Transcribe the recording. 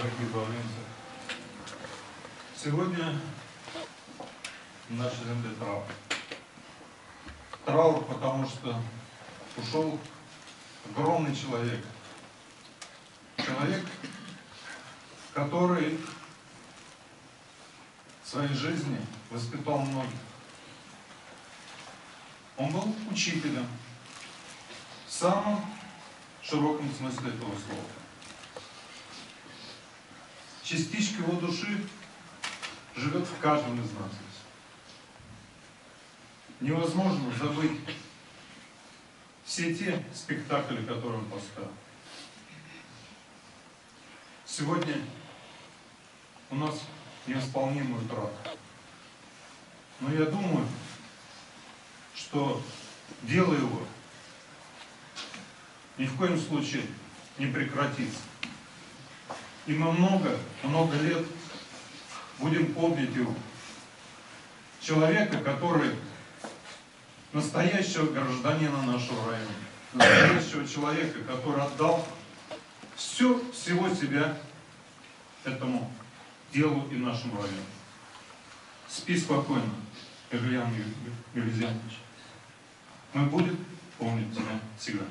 Дорогие управленцы, сегодня нашей земле траур. Траур, потому что ушел огромный человек. Человек, который в своей жизни воспитал многих. Он был учителем в самом широком смысле этого слова. Частичка его души живет в каждом из нас. Невозможно забыть все те спектакли, которые он поставил. Сегодня у нас невосполнимый утрата. Но я думаю, что дело его ни в коем случае не прекратится. И мы много, много лет будем помнить его. Человека, который настоящего гражданина нашего района, настоящего человека, который отдал все, всего себя этому делу и нашему району. Спи спокойно, Ильян Юрьевич. Мы будем помнить тебя всегда.